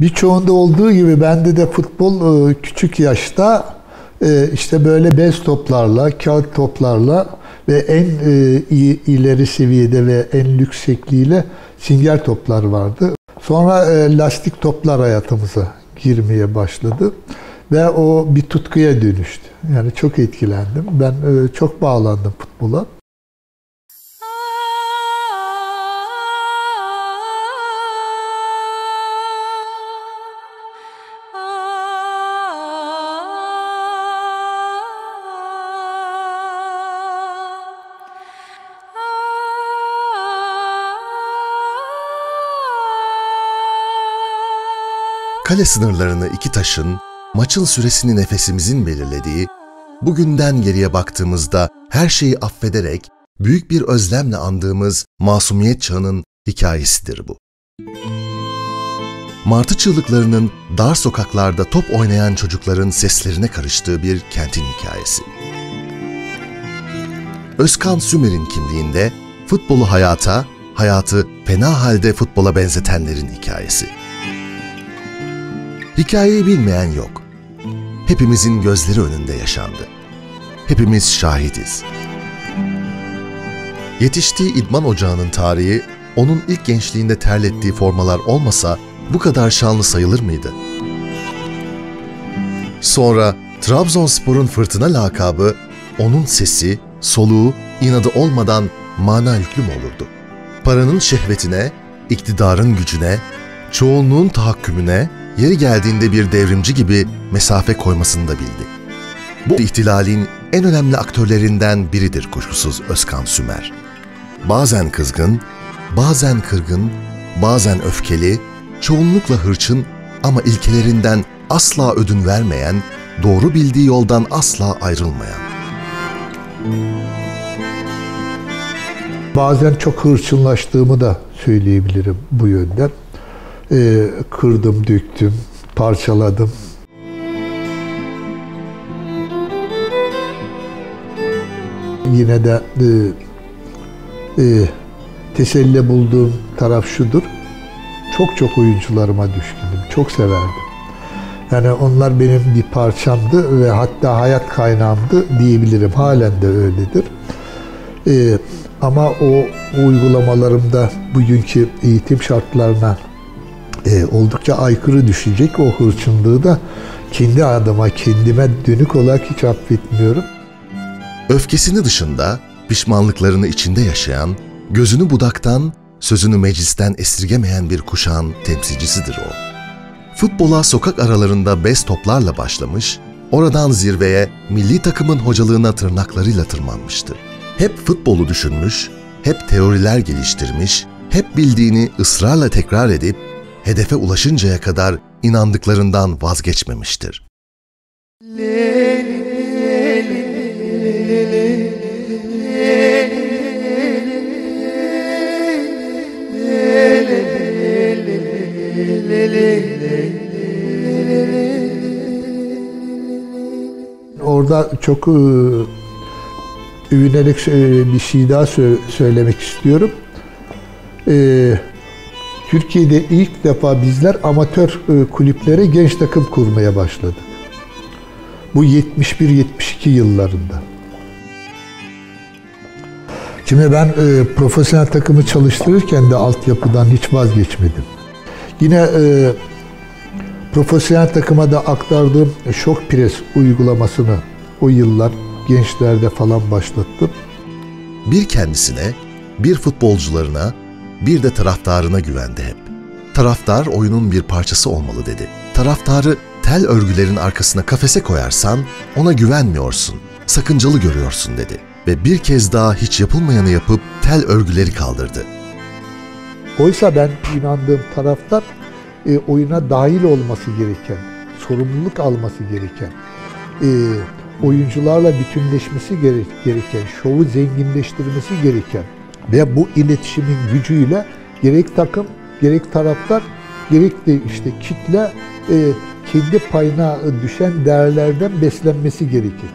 Birçoğunda olduğu gibi bende de futbol e, küçük yaşta e, işte böyle bez toplarla, kağıt toplarla ve en e, iyi, ileri seviyede ve en lüks şekliyle singer toplar vardı. Sonra lastik toplar hayatımıza girmeye başladı ve o bir tutkuya dönüştü. Yani çok etkilendim. Ben çok bağlandım futbola. Kale sınırlarını iki taşın, maçın süresini nefesimizin belirlediği, bugünden geriye baktığımızda her şeyi affederek büyük bir özlemle andığımız masumiyet çağının hikayesidir bu. Martı çığlıklarının dar sokaklarda top oynayan çocukların seslerine karıştığı bir kentin hikayesi. Özkan Sümer'in kimliğinde futbolu hayata, hayatı fena halde futbola benzetenlerin hikayesi. Hikayeyi bilmeyen yok. Hepimizin gözleri önünde yaşandı. Hepimiz şahidiz. Yetiştiği idman ocağının tarihi, onun ilk gençliğinde terlettiği formalar olmasa bu kadar şanlı sayılır mıydı? Sonra Trabzonspor'un fırtına lakabı, onun sesi, soluğu, inadı olmadan mana yüklü mü olurdu? Paranın şehvetine, iktidarın gücüne, çoğunluğun tahakkümüne, yeri geldiğinde bir devrimci gibi mesafe koymasını da bildi. Bu ihtilalin en önemli aktörlerinden biridir kuşkusuz Özkan Sümer. Bazen kızgın, bazen kırgın, bazen öfkeli, çoğunlukla hırçın ama ilkelerinden asla ödün vermeyen, doğru bildiği yoldan asla ayrılmayan. Bazen çok hırçınlaştığımı da söyleyebilirim bu yönden e, kırdım, döktüm, parçaladım. Yine de e, e, teselli bulduğum taraf şudur. Çok çok oyuncularıma düşkündüm. Çok severdim. Yani onlar benim bir parçamdı ve hatta hayat kaynağımdı diyebilirim. Halen de öyledir. Ee, ama o uygulamalarımda bugünkü eğitim şartlarına e, oldukça aykırı düşecek. O hırçınlığı da kendi adıma, kendime dönük olarak hiç affetmiyorum. Öfkesini dışında pişmanlıklarını içinde yaşayan, gözünü budaktan, sözünü meclisten esirgemeyen bir kuşağın temsilcisidir o. Futbola sokak aralarında bez toplarla başlamış, oradan zirveye milli takımın hocalığına tırnaklarıyla tırmanmıştır. Hep futbolu düşünmüş, hep teoriler geliştirmiş, hep bildiğini ısrarla tekrar edip hedefe ulaşıncaya kadar inandıklarından vazgeçmemiştir. Orada çok e, övünerek bir şey daha söylemek istiyorum. E, Türkiye'de ilk defa bizler amatör e, kulüplere genç takım kurmaya başladık. Bu 71-72 yıllarında. Şimdi ben e, profesyonel takımı çalıştırırken de altyapıdan hiç vazgeçmedim. Yine e, profesyonel takıma da aktardığım şok pres uygulamasını o yıllar gençlerde falan başlattım. Bir kendisine, bir futbolcularına, bir de taraftarına güvendi hep. Taraftar oyunun bir parçası olmalı dedi. Taraftarı tel örgülerin arkasına kafese koyarsan ona güvenmiyorsun, sakıncalı görüyorsun dedi. Ve bir kez daha hiç yapılmayanı yapıp tel örgüleri kaldırdı. Oysa ben inandığım taraftar e, oyuna dahil olması gereken, sorumluluk alması gereken, e, oyuncularla bütünleşmesi gereken, şovu zenginleştirmesi gereken, ve bu iletişimin gücüyle gerek takım, gerek taraftar, gerek de işte kitle e, kendi payına düşen değerlerden beslenmesi gerekir.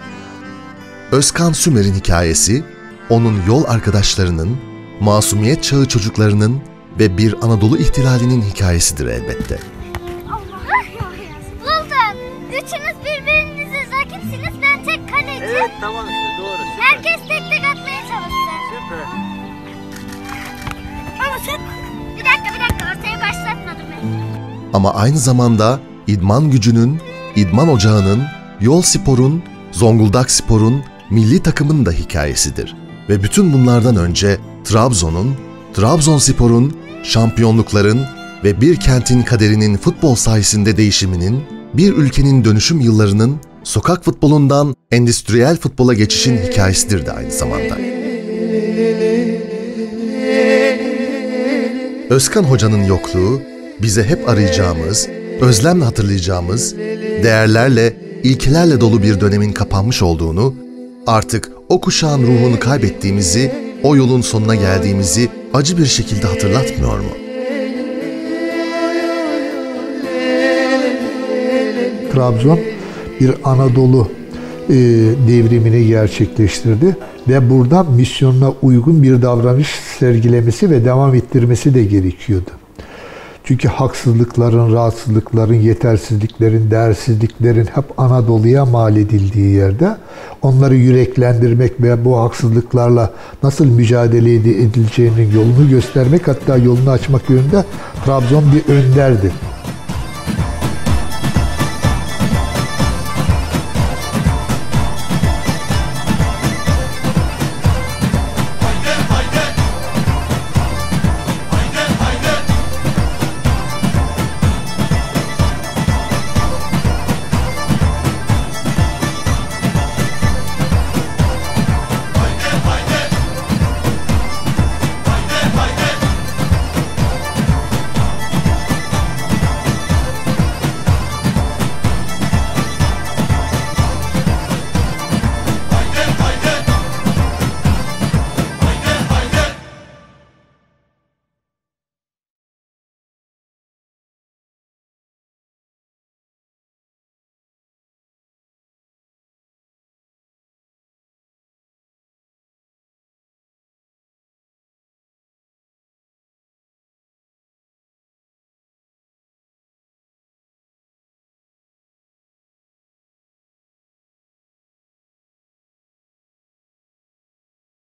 Özkan Sümer'in hikayesi, onun yol arkadaşlarının, masumiyet çağı çocuklarının ve bir Anadolu ihtilalinin hikayesidir elbette. üçünüz birbirinize rakipsiniz. Ben tek kaleci. Evet tamam işte doğru süper. Herkes tek tek atmaya çalışsın. Süper. Bir dakika bir dakika ortaya başlatmadım ben. Ama aynı zamanda idman gücünün, idman ocağının, yol sporun, Zonguldak sporun, milli takımın da hikayesidir. Ve bütün bunlardan önce Trabzon'un, Trabzonspor'un, şampiyonlukların ve bir kentin kaderinin futbol sayesinde değişiminin, bir ülkenin dönüşüm yıllarının sokak futbolundan endüstriyel futbola geçişin hikayesidir de aynı zamanda. Özkan Hoca'nın yokluğu bize hep arayacağımız, özlemle hatırlayacağımız, değerlerle, ilkelerle dolu bir dönemin kapanmış olduğunu, artık o kuşağın ruhunu kaybettiğimizi, o yolun sonuna geldiğimizi acı bir şekilde hatırlatmıyor mu? Trabzon bir Anadolu e, devrimini gerçekleştirdi ve burada misyonuna uygun bir davranış sergilemesi ve devam ettirmesi de gerekiyordu. Çünkü haksızlıkların, rahatsızlıkların, yetersizliklerin, değersizliklerin hep Anadolu'ya mal edildiği yerde onları yüreklendirmek ve bu haksızlıklarla nasıl mücadele edileceğinin yolunu göstermek hatta yolunu açmak yönünde Trabzon bir önderdi.